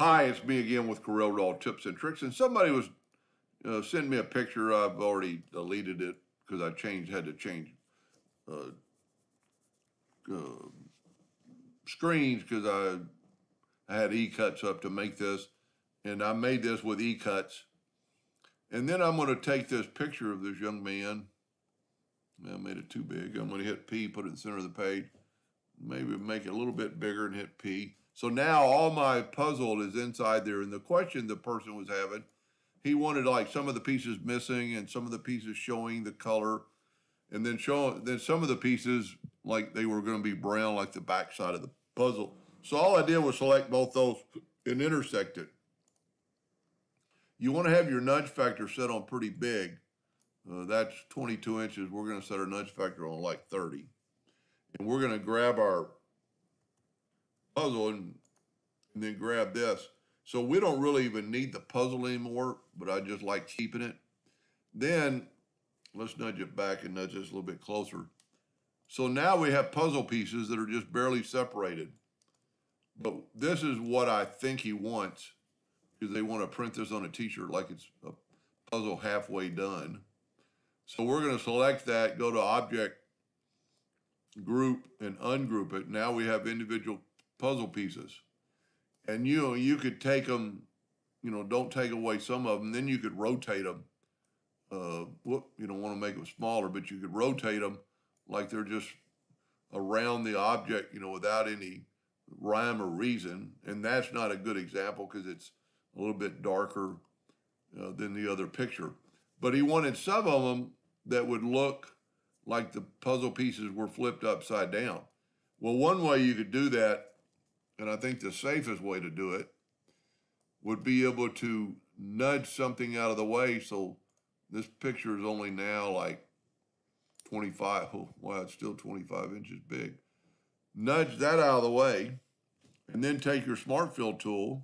Hi, it's me again with Corel Draw Tips and Tricks, and somebody was uh, sending me a picture. I've already deleted it because I changed, had to change uh, uh, screens because I, I had e-cuts up to make this, and I made this with e-cuts. And then I'm going to take this picture of this young man. I made it too big. I'm going to hit P, put it in the center of the page. Maybe make it a little bit bigger and hit P. So now all my puzzle is inside there. And the question the person was having, he wanted like some of the pieces missing and some of the pieces showing the color. And then show then some of the pieces like they were going to be brown like the back side of the puzzle. So all I did was select both those and intersect it. You want to have your nudge factor set on pretty big. Uh, that's 22 inches. We're going to set our nudge factor on like 30. And we're going to grab our puzzle and, and then grab this. So we don't really even need the puzzle anymore, but I just like keeping it. Then let's nudge it back and nudge this a little bit closer. So now we have puzzle pieces that are just barely separated. But this is what I think he wants because they want to print this on a t-shirt like it's a puzzle halfway done. So we're going to select that, go to object, group, and ungroup it. Now we have individual puzzle pieces. And you know, you could take them, you know, don't take away some of them, then you could rotate them. Uh, whoop, you don't want to make them smaller, but you could rotate them like they're just around the object, you know, without any rhyme or reason. And that's not a good example because it's a little bit darker uh, than the other picture. But he wanted some of them that would look like the puzzle pieces were flipped upside down. Well, one way you could do that, and I think the safest way to do it, would be able to nudge something out of the way so this picture is only now like 25, oh, wow, it's still 25 inches big. Nudge that out of the way, and then take your smart fill tool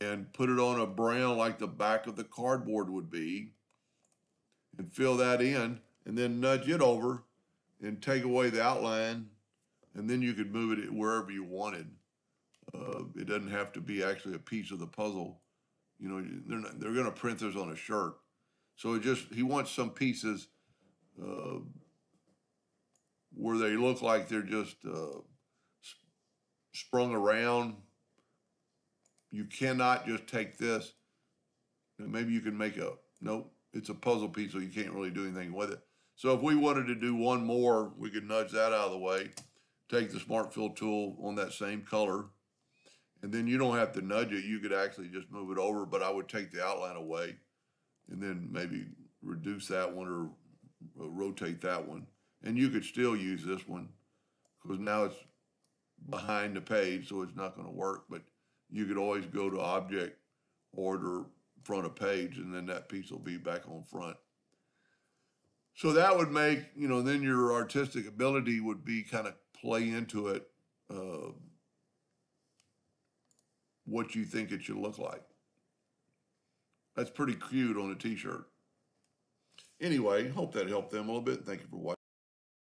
and put it on a brown like the back of the cardboard would be, and fill that in, and then nudge it over and take away the outline, and then you could move it wherever you wanted. Uh, it doesn't have to be actually a piece of the puzzle. You know, they're not, they're going to print this on a shirt, so it just he wants some pieces uh, where they look like they're just uh, sprung around. You cannot just take this. Maybe you can make a nope it's a puzzle piece, so you can't really do anything with it. So if we wanted to do one more, we could nudge that out of the way, take the Smart Fill tool on that same color, and then you don't have to nudge it. You could actually just move it over, but I would take the outline away and then maybe reduce that one or uh, rotate that one. And you could still use this one because now it's behind the page, so it's not going to work. But you could always go to Object, Order, front of page, and then that piece will be back on front. So that would make, you know, then your artistic ability would be kind of play into it uh, what you think it should look like. That's pretty cute on a t-shirt. Anyway, hope that helped them a little bit. Thank you for watching.